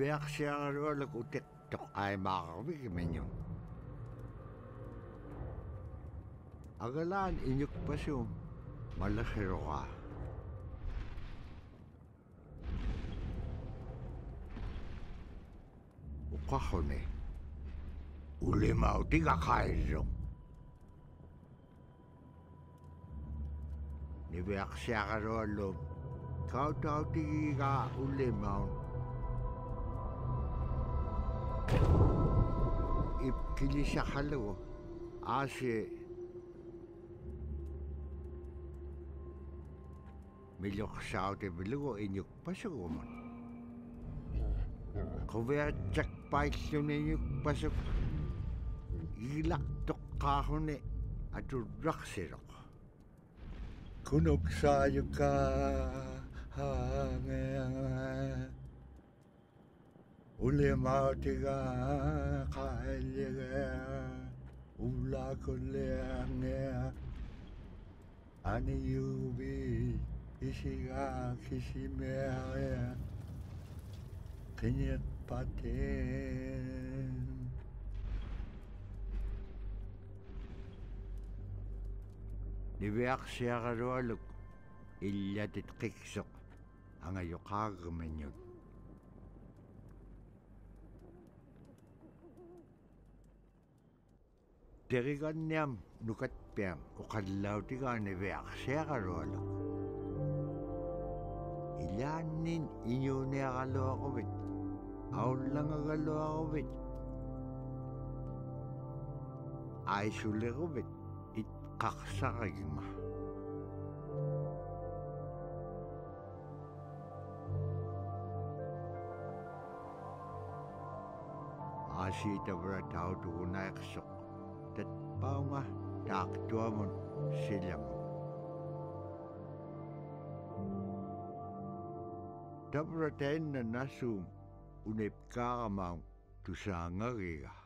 ивиарсиаралуалак утиқтоқ аймаарвиги миньун агалаан инюкпасуум малахирораа оқархуни улимаутигақаиллум нивиарсиаралуаллуум каутаутигигаа улимаун kilise halu asi milorsaute bilugo inyuk pasugumun kuveatsak pailluni inyuk pasuk ilaqtoqqaaruni aturraqsiroq kunuksaayuka hangeanga ولموتها قائلها ولا كل أنها أن يوبي إشيغا كشيميها كنيت باتين Niviaqsiaqarualuk illatitqiksuq angayuqaagmiñut Derigat neam nukat peam ukat lautiga ne veak sega loalak. Ilaan nin inyo nea galoa kovit. Aul langa galoa kovit. Aisule kovit. It kaksaka gima. Aasita vrat hau tukunayak sok. palma da tua mão, filha mão. Dabra tain nasum, unip kara tu sanga